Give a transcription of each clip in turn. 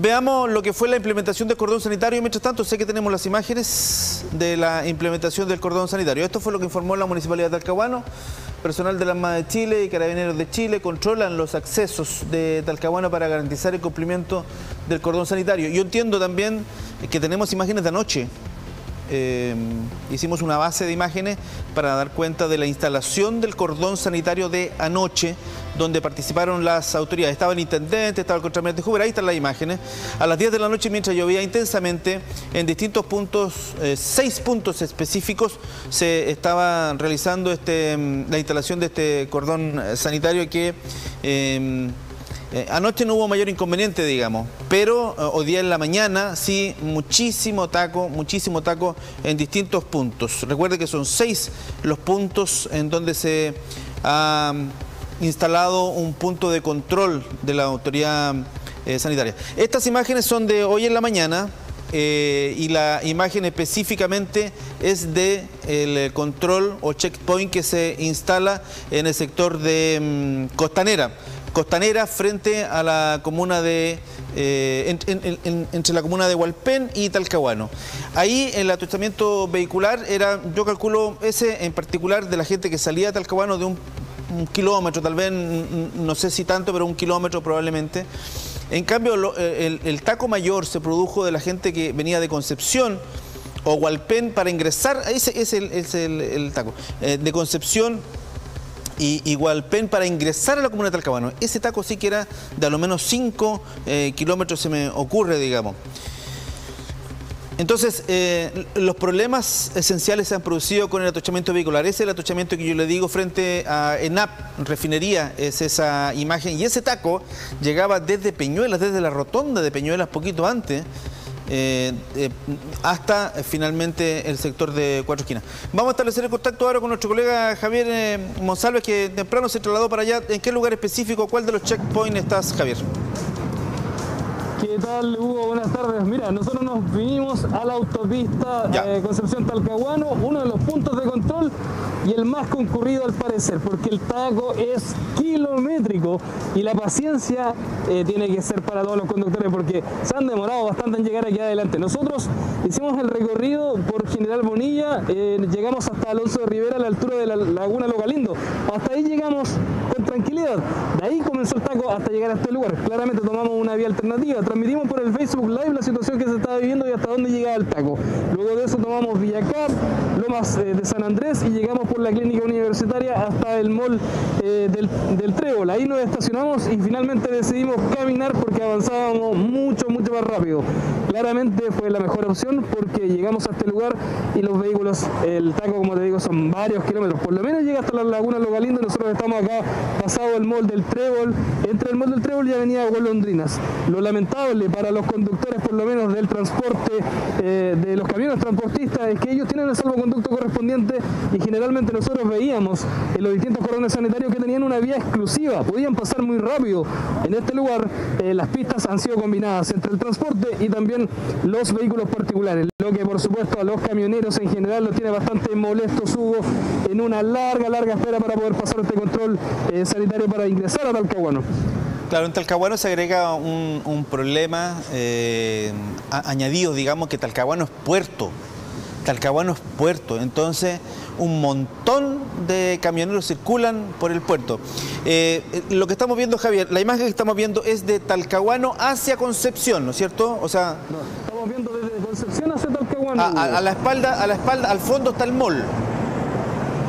Veamos lo que fue la implementación del cordón sanitario. Mientras tanto, sé que tenemos las imágenes de la implementación del cordón sanitario. Esto fue lo que informó la Municipalidad de Talcahuano. Personal de la Armada de Chile y Carabineros de Chile controlan los accesos de Talcahuano para garantizar el cumplimiento del cordón sanitario. Yo entiendo también que tenemos imágenes de anoche eh, hicimos una base de imágenes para dar cuenta de la instalación del cordón sanitario de anoche, donde participaron las autoridades. Estaba el intendente, estaba el contralmirante Huber, ahí están las imágenes. A las 10 de la noche, mientras llovía intensamente, en distintos puntos, eh, seis puntos específicos, se estaba realizando este, mm, la instalación de este cordón sanitario que... Eh, eh, anoche no hubo mayor inconveniente, digamos, pero eh, hoy en la mañana sí, muchísimo taco, muchísimo taco en distintos puntos. Recuerde que son seis los puntos en donde se ha mm, instalado un punto de control de la autoridad eh, sanitaria. Estas imágenes son de hoy en la mañana, y la imagen específicamente es de el control o checkpoint que se instala en el sector de mm, Costanera costanera frente a la comuna de, eh, entre la comuna de Hualpén y Talcahuano. Ahí el atostamiento vehicular era, yo calculo ese en particular de la gente que salía de Talcahuano de un, kilómetro, tal vez, no sé si tanto, pero un kilómetro probablemente. En cambio, eh, el, taco mayor se produjo de la gente que venía de Concepción o Hualpén para ingresar, ese es el, taco, eh, de Concepción y Igualpen para ingresar a la comuna de Talcahuano. Ese taco sí que era de a lo menos 5 eh, kilómetros, se me ocurre, digamos. Entonces, eh, los problemas esenciales se han producido con el atochamiento vehicular. Ese es el atochamiento que yo le digo frente a ENAP, refinería, es esa imagen. Y ese taco llegaba desde Peñuelas, desde la rotonda de Peñuelas, poquito antes, eh, eh, hasta eh, finalmente el sector de Cuatro Esquinas. Vamos a establecer el contacto ahora con nuestro colega Javier Monsalves, que temprano se trasladó para allá. ¿En qué lugar específico, cuál de los checkpoints estás, Javier? ¿Qué tal, Hugo? Buenas tardes. Mira, nosotros nos vinimos a la autopista Concepción Talcahuano, uno de los puntos de control y el más concurrido al parecer, porque el taco es kilométrico y la paciencia eh, tiene que ser para todos los conductores porque se han demorado bastante en llegar aquí adelante. Nosotros hicimos el recorrido por General Bonilla, eh, llegamos hasta Alonso de Rivera a la altura de la Laguna Localindo. Hasta ahí llegamos con tranquilidad. De ahí comenzó el taco hasta llegar a este lugar. Claramente tomamos una vía alternativa. Transmitimos por el Facebook Live la situación que se estaba viviendo y hasta dónde llegaba el taco. Luego de eso tomamos Villacap, Eh, de San Andrés y llegamos por la clínica universitaria hasta el mall eh, del, del Trébol. Ahí nos estacionamos y finalmente decidimos caminar porque avanzábamos mucho, mucho más rápido. Claramente fue la mejor opción porque llegamos a este lugar y los vehículos, el taco como te digo, son varios kilómetros. Por lo menos llega hasta la laguna Logalindo, nosotros estamos acá pasado el mall del Trébol. Entre el mall del Trébol ya venía Golondrinas. Lo lamentable para los conductores, por lo menos del transporte, eh, de los camiones transportistas, es que ellos tienen el salvoconducto correspondiente y generalmente nosotros veíamos en los distintos cordones sanitarios que tenían una vía exclusiva, podían pasar muy rápido. En este lugar eh, las pistas han sido combinadas entre el transporte y también los vehículos particulares, lo que por supuesto a los camioneros en general los tiene bastante molestos, Hugo, en una larga, larga espera para poder pasar este control eh, sanitario para ingresar a Talcahuano. Claro, en Talcahuano se agrega un, problema eh, añadido, digamos que Talcahuano es puerto. Talcahuano es puerto, entonces un montón de camioneros circulan por el puerto. Eh, lo que estamos viendo, Javier, la imagen que estamos viendo es de Talcahuano hacia Concepción, ¿no es cierto? O sea, estamos viendo desde Concepción hacia Talcahuano. A, la espalda, a la espalda, al fondo está el mall.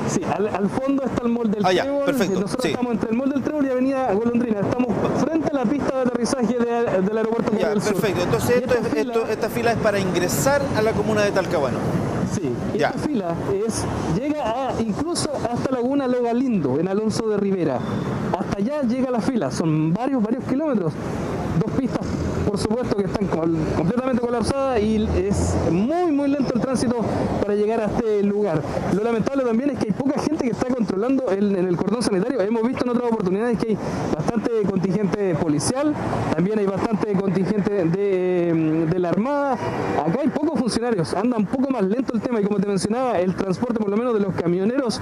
Sí, al, fondo está el mall del ah, Perfecto, Nosotros estamos entre el mall del Trébol y Avenida Golondrina. Estamos frente a la pista de aterrizaje del aeropuerto ya, Perfecto. Entonces esta fila es para ingresar a la comuna de Talcahuano. Sí, esta fila es, llega incluso hasta Laguna Logalindo, en Alonso de Rivera. Hasta allá llega la fila, son varios, varios kilómetros. Dos pistas por supuesto que están completamente colapsadas y es muy muy lento el tránsito para llegar a este lugar. Lo lamentable también es que hay poca gente que está controlando en el cordón sanitario. Hemos visto en otras oportunidades que hay bastante contingente policial, también hay bastante contingente de, mm, de la Armada. Acá hay pocos funcionarios, anda un poco más lento el tema y como te mencionaba, el transporte por lo menos de los camioneros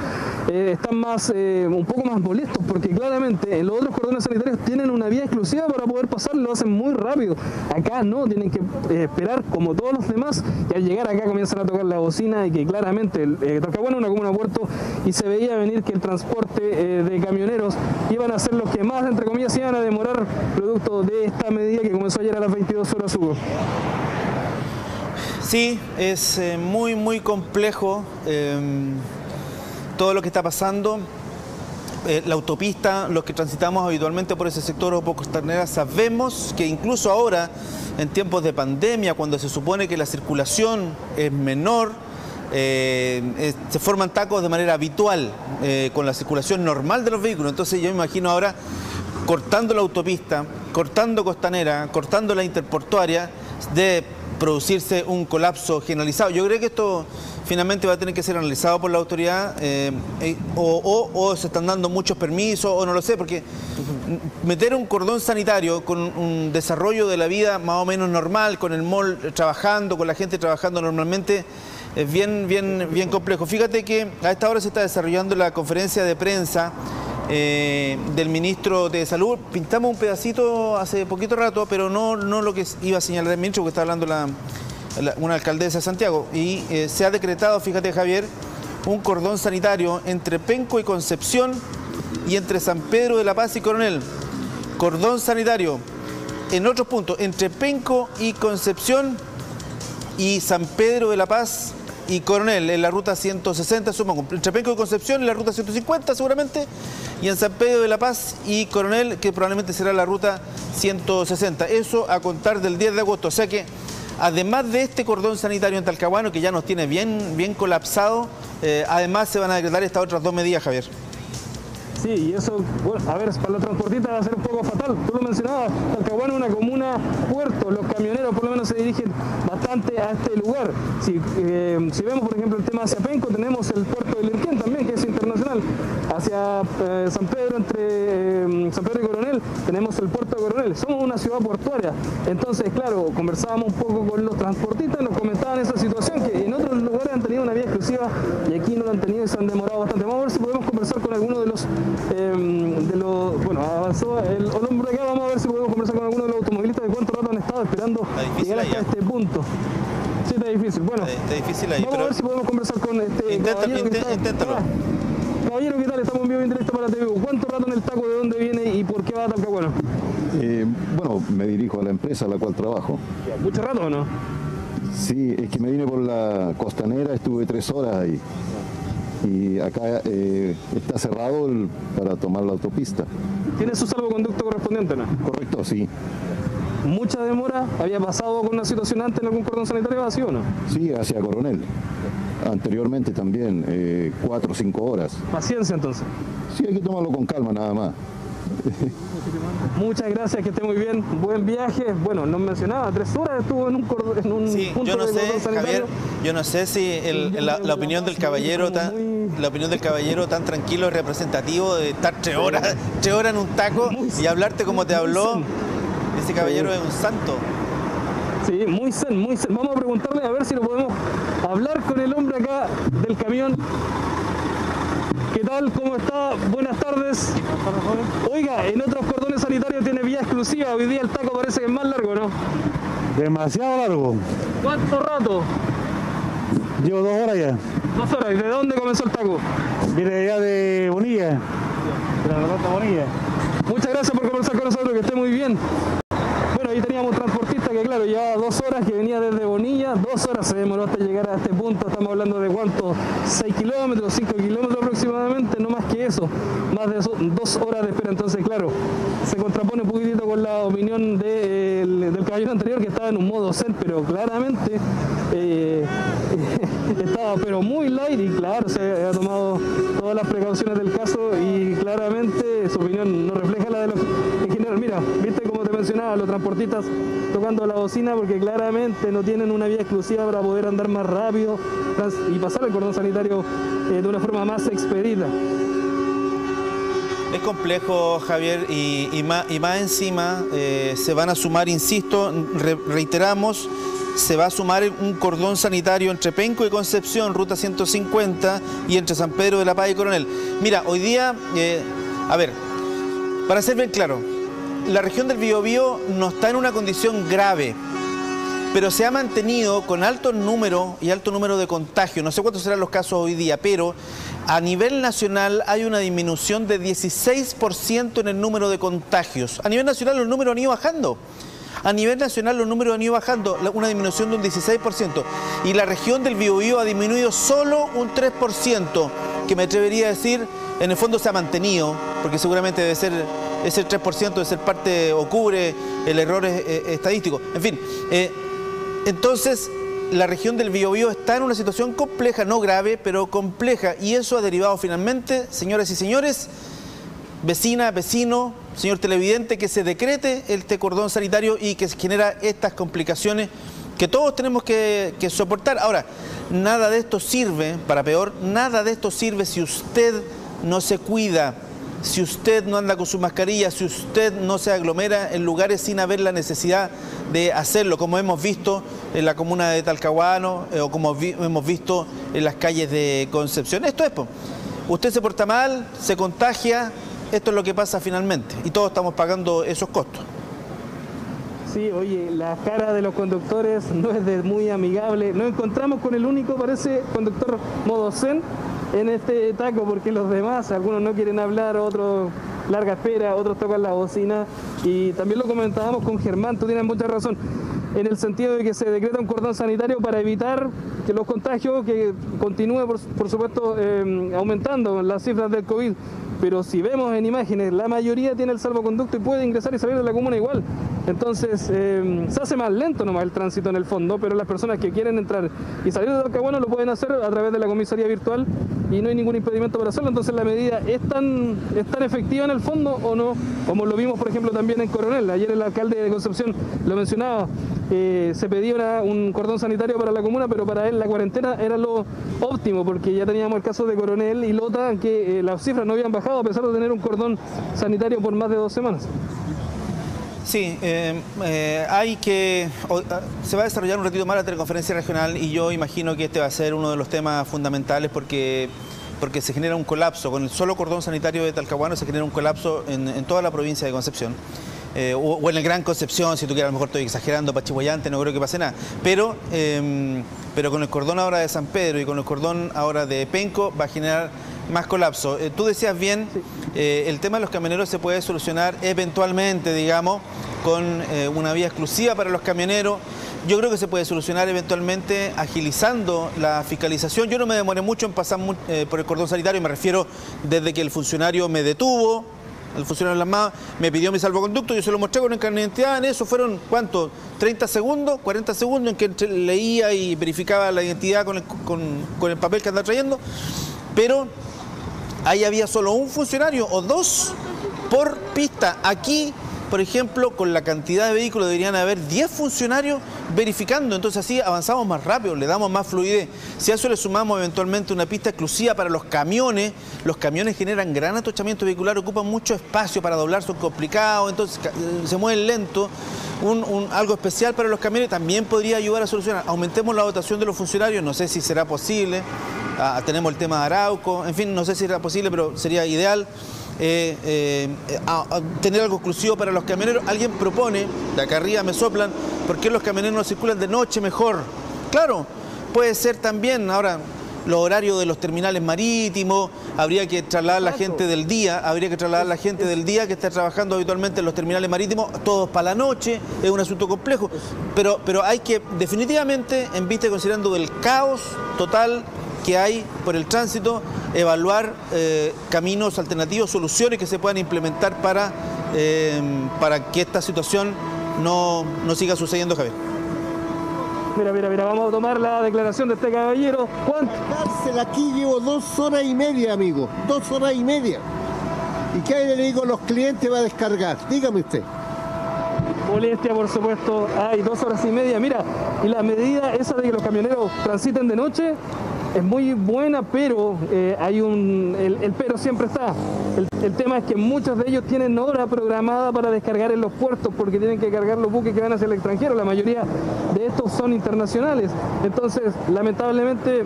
eh, están más, eh, un poco más molestos porque claramente en los otros cordones sanitarios tienen una vía exclusiva para poder pasar, lo hacen muy rápido acá no, tienen que eh, esperar como todos los demás y al llegar acá comienzan a tocar la bocina y que claramente eh, Talcahuano es una comuna puerto y se veía venir que el transporte eh, de camioneros iban a ser los que más, entre comillas, iban a demorar producto de esta medida que comenzó ayer a las 22 horas, Hugo. Sí, es eh, muy, muy complejo todo lo que está pasando. Eh, la autopista, los que transitamos habitualmente por ese sector o por Costanera, sabemos que incluso ahora, en tiempos de pandemia, cuando se supone que la circulación es menor, eh, se forman tacos de manera habitual con la circulación normal de los vehículos. Entonces yo me imagino ahora cortando la autopista, cortando Costanera, cortando la interportuaria, de producirse un colapso generalizado. Yo creo que esto finalmente va a tener que ser analizado por la autoridad eh, eh, o, se están dando muchos permisos o no lo sé, porque meter un cordón sanitario con un desarrollo de la vida más o menos normal, con el mall trabajando, con la gente trabajando normalmente, es bien, bien, bien complejo. Fíjate que a esta hora se está desarrollando la conferencia de prensa eh, del ministro de Salud. Pintamos un pedacito hace poquito rato, pero no, no lo que iba a señalar el ministro, porque está hablando la, una alcaldesa de Santiago. Y eh, se ha decretado, fíjate Javier, un cordón sanitario entre Penco y Concepción y entre San Pedro de la Paz y Coronel. Cordón sanitario en otros puntos, entre Penco y Concepción y San Pedro de la Paz y Coronel en la ruta 160, supongo, entre Penco y Concepción en la ruta 150 seguramente, y en San Pedro de la Paz y Coronel, que probablemente será la ruta 160. Eso a contar del 10 de agosto. O sea que, además de este cordón sanitario en Talcahuano, que ya nos tiene bien, bien colapsado, eh, además se van a decretar estas otras dos medidas, Javier. Sí, y eso, bueno, a ver, para los transportistas va a ser un poco fatal. Tú lo mencionabas, Talcahuano es una comuna puerto, los camioneros por lo menos se dirigen bastante a este lugar. Si, eh, vemos, por ejemplo, el tema hacia Penco, tenemos el puerto de Lirquén también, que es internacional. Hacia eh, San Pedro, entre eh, San Pedro y Coronel, tenemos el puerto de Coronel. Somos una ciudad portuaria. Entonces, claro, conversábamos un poco con los transportistas, nos comentaban esa situación, que en otros lugares han tenido una vía exclusiva y aquí no lo han tenido y se han demorado bastante. Vamos a ver si conversar con alguno de los Em, de los, bueno, avanzó el, hombre acá, vamos a ver si podemos conversar con alguno de los automovilistas de cuánto rato han estado esperando llegar hasta este punto. Sí, está difícil. Bueno, está, difícil ahí, vamos a ver si podemos conversar con este caballero inténtalo. caballero, ¿qué tal? Estamos en vivo en directo para TV. ¿Cuánto rato en el taco? ¿De dónde viene y por qué va a Talcahuano? Eh, bueno, me dirijo a la empresa a la cual trabajo. ¿Mucho rato o no? Sí, es que me vine por la costanera, estuve tres horas ahí y acá eh, está cerrado para tomar la autopista. ¿Tiene su salvoconducto correspondiente, no? Correcto, sí. ¿Mucha demora? ¿Había pasado con una situación antes en algún cordón sanitario así o no? Sí, hacia Coronel. Anteriormente también, eh, cuatro o cinco horas. ¿Paciencia entonces? Sí, hay que tomarlo con calma nada más. Muchas gracias, que esté muy bien. Buen viaje. Bueno, nos mencionaba, tres horas estuvo en un, en un sí, punto yo no de sé, Javier, yo no sé si la, opinión del caballero tan, la opinión del caballero tan tranquilo es representativo de estar tres horas, tres horas en un taco y hablarte como te habló. Ese caballero es un santo. Sí, muy zen, muy zen. Vamos a preguntarle a ver si lo podemos hablar con el hombre acá del camión ¿Qué tal? ¿Cómo está? Buenas tardes. Oiga, en otros cordones sanitarios tiene vía exclusiva. Hoy día el taco parece que es más largo, ¿no? Demasiado largo. ¿Cuánto rato? Llevo dos horas ya. Dos horas. ¿Y de dónde comenzó el taco? Viene ya de Bonilla. De la Bonilla. Muchas gracias por conversar con nosotros, que esté muy bien. Bueno, ahí teníamos claro, llevaba dos horas, que venía desde Bonilla, dos horas se demoró hasta llegar a este punto, estamos hablando de cuánto, 6 kilómetros, 5 kilómetros aproximadamente, no más que eso, más de dos horas de espera, entonces claro, se contrapone un poquitito con la opinión del caballero anterior que estaba en un modo zen, pero claramente eh, estaba pero muy light y claro, se ha tomado todas las precauciones del caso y claramente su opinión no refleja la de los ingenieros. Mira, viste mencionaba, los transportistas tocando la bocina porque claramente no tienen una vía exclusiva para poder andar más rápido y pasar el cordón sanitario eh, de una forma más expedita. Es complejo, Javier, y, más, encima eh, se van a sumar, insisto, reiteramos, se va a sumar un cordón sanitario entre Penco y Concepción, ruta 150, y entre San Pedro de la Paz y Coronel. Mira, hoy día, eh, a ver, para ser bien claro, la región del Biobío no está en una condición grave, pero se ha mantenido con alto número y alto número de contagios. No sé cuántos serán los casos hoy día, pero a nivel nacional hay una disminución de 16% en el número de contagios. A nivel nacional los números han ido bajando. A nivel nacional los números han ido bajando, una disminución de un 16%. Y la región del Biobío ha disminuido solo un 3%, que me atrevería a decir, en el fondo se ha mantenido, porque seguramente debe ser ese 3% debe ser parte o cubre el error eh, estadístico. En fin, eh, entonces la región del Biobío está en una situación compleja, no grave, pero compleja. Y eso ha derivado finalmente, señoras y señores, vecina, vecino, señor televidente, que se decrete este cordón sanitario y que se genera estas complicaciones que todos tenemos que, soportar. Ahora, nada de esto sirve, para peor, nada de esto sirve si usted no se cuida, si usted no anda con su mascarilla, si usted no se aglomera en lugares sin haber la necesidad de hacerlo, como hemos visto en la comuna de Talcahuano eh, o como hemos visto en las calles de Concepción. Esto es, usted se porta mal, se contagia, esto es lo que pasa finalmente y todos estamos pagando esos costos. Sí, oye, la cara de los conductores no es muy amigable. Nos encontramos con el único, parece, conductor modo zen en este taco, porque los demás, algunos no quieren hablar, otros larga espera, otros tocan la bocina. Y también lo comentábamos con Germán, tú tienes mucha razón, en el sentido de que se decreta un cordón sanitario para evitar que los contagios, que continúen, por, supuesto, eh, aumentando las cifras del COVID pero si vemos en imágenes, la mayoría tiene el salvoconducto y puede ingresar y salir de la comuna igual. Entonces, eh, se hace más lento nomás el tránsito en el fondo, pero las personas que quieren entrar y salir de Talcahuano lo pueden hacer a través de la comisaría virtual y no hay ningún impedimento para hacerlo. Entonces, la medida es tan, es tan efectiva en el fondo o no, como lo vimos, por ejemplo, también en Coronel. Ayer el alcalde de Concepción lo mencionaba, eh, se pedía un cordón sanitario para la comuna, pero para él la cuarentena era lo óptimo, porque ya teníamos el caso de Coronel y Lota, que eh, las cifras no habían bajado a pesar de tener un cordón sanitario por más de dos semanas. Sí, eh, eh, hay que. Ah, se va a desarrollar un ratito más la teleconferencia regional y yo imagino que este va a ser uno de los temas fundamentales porque, porque se genera un colapso. Con el solo cordón sanitario de Talcahuano se genera un colapso en, toda la provincia de Concepción. Eh, o, en el Gran Concepción, si tú quieres, a lo mejor estoy exagerando, Pachihuayante, no creo que pase nada. Pero, em, pero con el cordón ahora de San Pedro y con el cordón ahora de Penco va a generar más colapso. Eh, tú decías bien, eh, el tema de los camioneros se puede solucionar eventualmente, digamos, con una vía exclusiva para los camioneros. Yo creo que se puede solucionar eventualmente agilizando la fiscalización. Yo no me demoré mucho en pasar por el cordón sanitario, me refiero desde que el funcionario me detuvo, el funcionario de las MAD me pidió mi salvoconducto, yo se lo mostré con el carnet de identidad, en eso fueron, ¿cuánto? ¿30 segundos? ¿40 segundos en que leía y verificaba la identidad con el, con el papel que andaba trayendo? Pero ahí había solo un funcionario o dos por pista. Aquí, por ejemplo, con la cantidad de vehículos deberían haber 10 funcionarios verificando, entonces así avanzamos más rápido, le damos más fluidez. Si a eso le sumamos eventualmente una pista exclusiva para los camiones, los camiones generan gran atochamiento vehicular, ocupan mucho espacio para doblar, son complicados, entonces eh, se mueven lento. Un, algo especial para los camiones también podría ayudar a solucionar. Aumentemos la dotación de los funcionarios, no sé si será posible. Ah, tenemos el tema de Arauco, en fin, no sé si era posible, pero sería ideal. Eh, eh, tener algo exclusivo para los camioneros. Alguien propone, de acá arriba me soplan, ¿por qué los camioneros no circulan de noche mejor? Claro, puede ser también, ahora los horarios de los terminales marítimos, habría que trasladar la gente del día, habría que trasladar la gente del día que está trabajando habitualmente en los terminales marítimos, todos para la noche, es un asunto complejo, pero, pero hay que definitivamente, en vista considerando del caos total que hay por el tránsito, evaluar eh, caminos alternativos, soluciones que se puedan implementar para, eh, para que esta situación no, no siga sucediendo, Javier. Mira, mira, mira, vamos a tomar la declaración de este caballero. ¿Cuánto? Cárcel aquí llevo dos horas y media, amigo. Dos horas y media. ¿Y qué hay le digo los clientes va a descargar? Dígame usted. Molestia, por supuesto. Hay dos horas y media. Mira, y la medida esa de que los camioneros transiten de noche es muy buena, pero eh, hay un. El, pero siempre está. El tema es que muchos de ellos tienen hora programada para descargar en los puertos porque tienen que cargar los buques que van hacia el extranjero. La mayoría de estos son internacionales. Entonces, lamentablemente,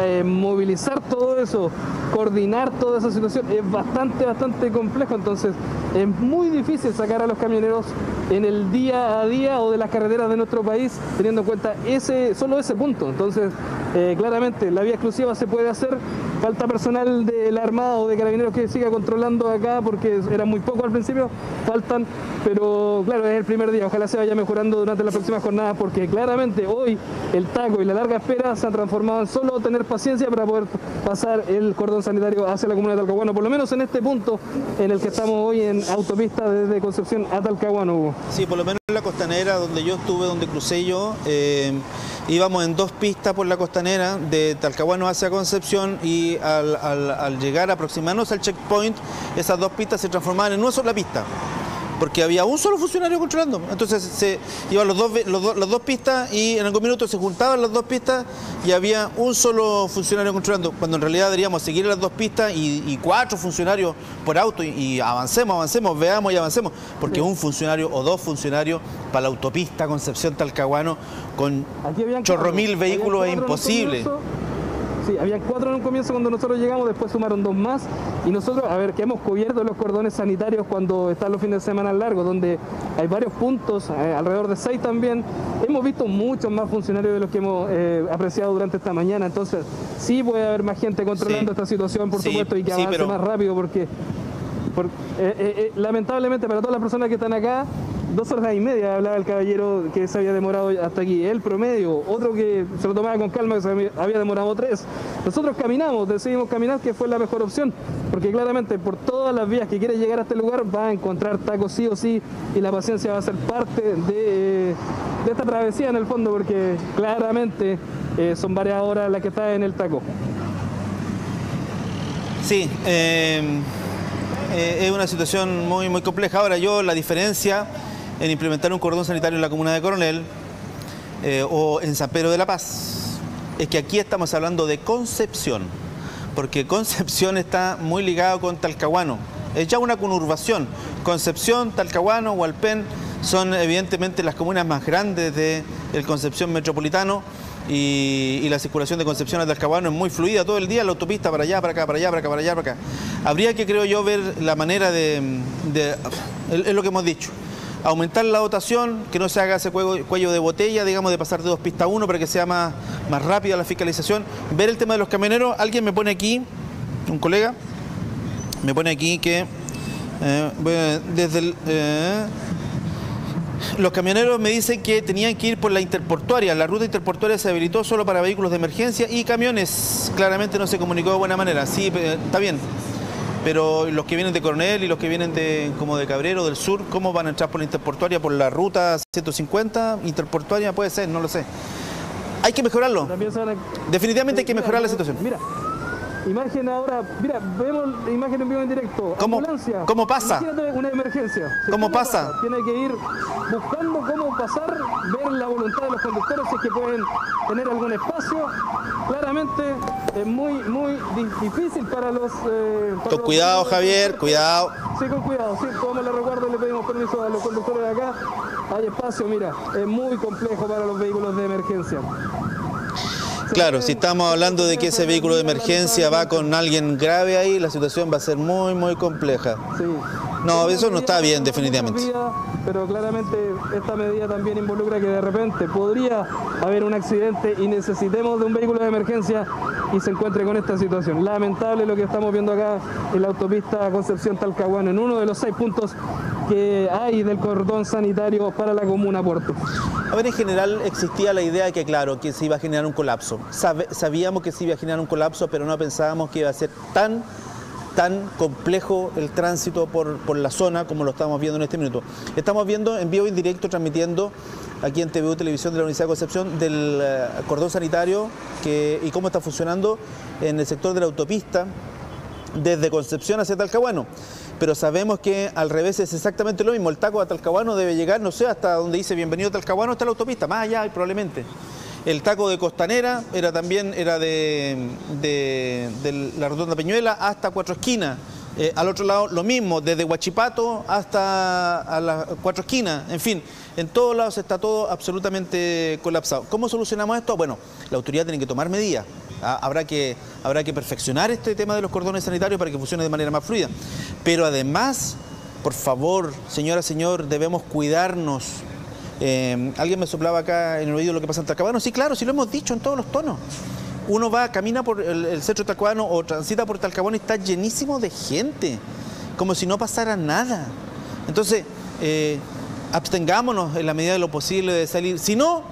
eh, movilizar todo eso, coordinar toda esa situación es bastante, bastante complejo. Entonces, es muy difícil sacar a los camioneros en el día a día o de las carreteras de nuestro país, teniendo en cuenta ese, solo ese punto. Entonces, eh, claramente, la vía exclusiva se puede hacer. Falta personal de la Armada o de Carabineros que siga controlando acá porque era muy poco al principio. Faltan, pero claro, es el primer día. Ojalá se vaya mejorando durante las próximas jornadas porque claramente hoy el taco y la larga espera se han transformado en solo tener paciencia para poder pasar el cordón sanitario hacia la comuna de Talcahuano, por lo menos en este punto en el que estamos hoy en autopista desde Concepción a Talcahuano. Sí, por lo menos en la costanera donde yo estuve, donde crucé yo, eh, íbamos en dos pistas por la costanera, de Talcahuano hacia Concepción, y al, llegar, aproximarnos al checkpoint, esas dos pistas se transformaban en una sola pista porque había un solo funcionario controlando. Entonces se iban los dos, las dos pistas y en algún minuto se juntaban las dos pistas y había un solo funcionario controlando, cuando en realidad deberíamos seguir las dos pistas y, cuatro funcionarios por auto y, avancemos, avancemos, veamos y avancemos, porque un funcionario o dos funcionarios para la autopista Concepción Talcahuano con chorro mil vehículos es imposible. Sí, había cuatro en un comienzo cuando nosotros llegamos, después sumaron dos más. Y nosotros, a ver, que hemos cubierto los cordones sanitarios cuando están los fines de semana largos, donde hay varios puntos, eh, alrededor de seis también, hemos visto muchos más funcionarios de los que hemos eh, apreciado durante esta mañana, entonces sí puede haber más gente controlando esta situación, por supuesto, y que avance más rápido porque... Eh, lamentablemente para todas las personas que están acá, dos horas y media hablaba el caballero que se había demorado hasta aquí, el promedio, otro que se lo tomaba con calma que se había demorado tres. Nosotros caminamos, decidimos caminar que fue la mejor opción, porque claramente por todas las vías que quiere llegar a este lugar va a encontrar tacos sí o sí y la paciencia va a ser parte de, esta travesía en el fondo, porque claramente eh, son varias horas las que está en el taco. Sí, eh, eh, es una situación muy, muy compleja. Ahora yo la diferencia en implementar un cordón sanitario en la comuna de Coronel eh, o en San Pedro de la Paz. Es que aquí estamos hablando de Concepción, porque Concepción está muy ligado con Talcahuano. Es ya una conurbación. Concepción, Talcahuano, Hualpén son evidentemente las comunas más grandes del Concepción metropolitano y, la circulación de Concepción a Talcahuano es muy fluida todo el día, la autopista para allá, para acá, para allá, para acá, para allá, para acá. Habría que, creo yo, ver la manera de... es lo que hemos dicho aumentar la dotación, que no se haga ese cuello, de botella, digamos, de pasar de dos pistas a uno para que sea más, más rápida la fiscalización. Ver el tema de los camioneros, alguien me pone aquí, un colega, me pone aquí que eh, desde el... Eh, los camioneros me dicen que tenían que ir por la interportuaria. La ruta interportuaria se habilitó solo para vehículos de emergencia y camiones. Claramente no se comunicó de buena manera. Sí, está bien pero los que vienen de Coronel y los que vienen de como de Cabrero, del sur, ¿cómo van a entrar por la interportuaria? ¿Por la ruta 150? ¿Interportuaria? Puede ser, no lo sé. Hay que mejorarlo. Definitivamente hay que mejorar la situación. Mira, Imagen ahora, mira, vemos la imagen en vivo en directo. ¿Cómo, Ambulancia. ¿Cómo pasa? Imagínate una emergencia. ¿Cómo pasa? Tiene que ir buscando cómo pasar, ver la voluntad de los conductores si es que pueden tener algún espacio. Claramente es muy, muy difícil para los... Eh, con cuidado, Javier, cuidado. Sí, con cuidado. Sí, como le recuerdo, le pedimos permiso a los conductores de acá. Hay espacio, mira, es muy complejo para los vehículos de emergencia. Claro, si estamos hablando de que ese vehículo de emergencia va con alguien grave ahí, la situación va a ser muy, muy compleja. No, eso no está bien, definitivamente. Pero claramente esta medida también involucra que de repente podría haber un accidente y necesitemos de un vehículo de emergencia y se encuentre con esta situación. Lamentable lo que estamos viendo acá en la autopista Concepción Talcahuano, en uno de los seis puntos que hay del cordón sanitario para la comuna Puerto. A ver, en general existía la idea de que, claro, que se iba a generar un colapso. sabíamos que se iba a generar un colapso, pero no pensábamos que iba a ser tan tan complejo el tránsito por, la zona como lo estamos viendo en este minuto. Estamos viendo en vivo y directo transmitiendo aquí en TVU Televisión de la Universidad de Concepción del eh, cordón sanitario que, y cómo está funcionando en el sector de la autopista desde Concepción hacia Talcahuano pero sabemos que al revés es exactamente lo mismo. El taco a Talcahuano debe llegar, no sé, hasta donde dice bienvenido Talcahuano, hasta la autopista, más allá probablemente. El taco de Costanera era también era de, la Rotonda Peñuela hasta Cuatro Esquinas. Eh, al otro lado, lo mismo, desde Huachipato hasta a las cuatro esquinas, en fin, en todos lados está todo absolutamente colapsado. ¿Cómo solucionamos esto? Bueno, la autoridad tiene que tomar medidas. Ah, habrá, que, habrá que perfeccionar este tema de los cordones sanitarios para que funcione de manera más fluida. Pero además, por favor, señora, señor, debemos cuidarnos. Eh, alguien me soplaba acá en el oído lo que pasa en Talcahuano. Sí, claro, sí lo hemos dicho en todos los tonos uno va, camina por el, centro talcahuano o transita por Talcahuano y está llenísimo de gente, como si no pasara nada. Entonces, eh, abstengámonos en la medida de lo posible de salir. Si no,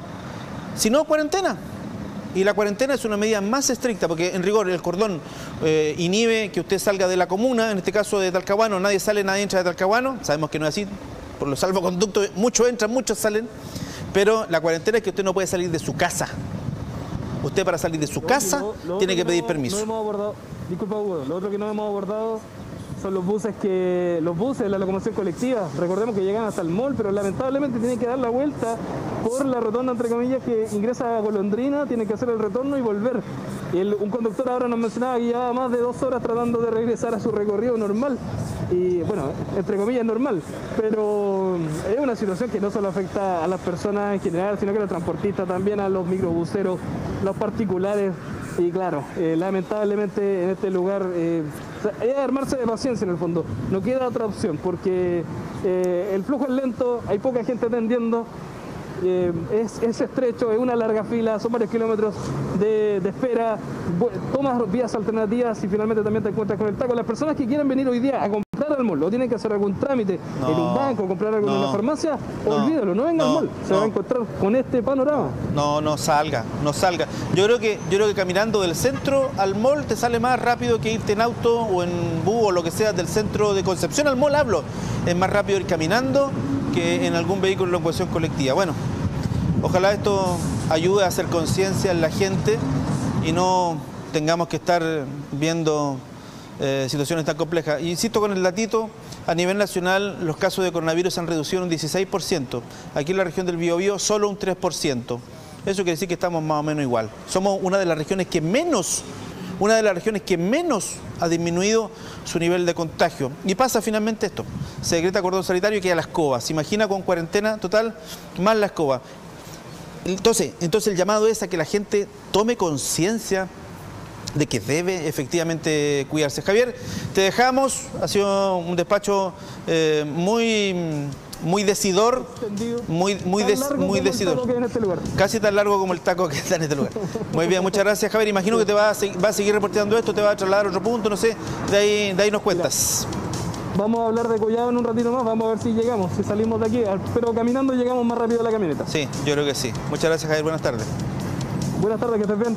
si no, cuarentena. Y la cuarentena es una medida más estricta, porque en rigor el cordón eh, inhibe que usted salga de la comuna, en este caso de Talcahuano, nadie sale, nadie entra de Talcahuano, sabemos que no es así, por los salvoconductos, muchos entran, muchos salen, pero la cuarentena es que usted no puede salir de su casa. Usted para salir de su casa tiene que, pedir permiso. No hemos abordado, disculpa Hugo, lo otro que no hemos abordado son los buses que los buses, la locomoción colectiva. Recordemos que llegan hasta el mall, pero lamentablemente tienen que dar la vuelta por la rotonda, entre comillas, que ingresa a Golondrina, tiene que hacer el retorno y volver. un conductor ahora nos mencionaba que llevaba más de dos horas tratando de regresar a su recorrido normal. Y bueno, entre comillas normal, pero es una situación que no solo afecta a las personas en general, sino que a los transportistas también, a los microbuseros, los particulares. Y claro, eh, lamentablemente en este lugar eh, es armarse de paciencia en el fondo. No queda otra opción porque eh, el flujo es lento, hay poca gente atendiendo eh, es, estrecho, es una larga fila, son varios kilómetros de, espera, tomas vías alternativas y finalmente también te encuentras con el taco. Las personas que quieren venir hoy día a comprar al mall o tienen que hacer algún trámite en un banco, comprar algo en una farmacia, olvídalo, no venga al mall, se va a encontrar con este panorama. No, no salga, no salga. Yo creo que, yo creo que caminando del centro al mall te sale más rápido que irte en auto o en bus o lo que sea del centro de Concepción al mall hablo. Es más rápido ir caminando que en algún vehículo de locomoción colectiva. Bueno, ojalá esto ayude a hacer conciencia en la gente y no tengamos que estar viendo eh, situaciones tan complejas. insisto con el datito, a nivel nacional los casos de coronavirus han reducido un 16%, aquí en la región del Biobío solo un 3%. Eso quiere decir que estamos más o menos igual. Somos una de las regiones que menos una de las regiones que menos ha disminuido su nivel de contagio. Y pasa finalmente esto, se decreta cordón sanitario y queda la escoba. Se imagina con cuarentena total más la escoba. Entonces, entonces el llamado es a que la gente tome conciencia de que debe efectivamente cuidarse. Javier, te dejamos, ha sido un despacho eh, muy muy decidor, muy, muy, muy decidor. Este Casi tan largo como el taco que está en este lugar. Muy bien, muchas gracias Javier. Imagino que te va a, va a seguir reportando esto, te va a trasladar a otro punto, no sé, de ahí, de ahí nos cuentas. Vamos a hablar de Collado en un ratito más, vamos a ver si llegamos, si salimos de aquí, pero caminando llegamos más rápido a la camioneta. Sí, yo creo que sí. Muchas gracias Javier, buenas tardes. Buenas tardes, que estés bien.